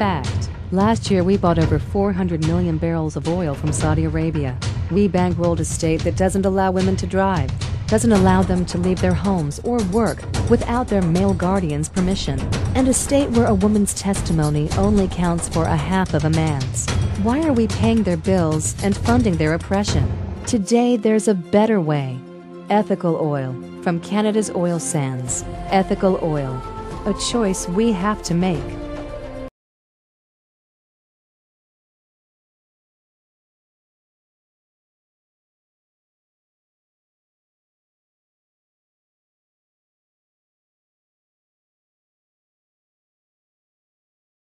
Fact. Last year we bought over 400 million barrels of oil from Saudi Arabia. We bankrolled a state that doesn't allow women to drive, doesn't allow them to leave their homes or work without their male guardian's permission, and a state where a woman's testimony only counts for a half of a man's. Why are we paying their bills and funding their oppression? Today there's a better way. Ethical oil from Canada's oil sands. Ethical oil, a choice we have to make.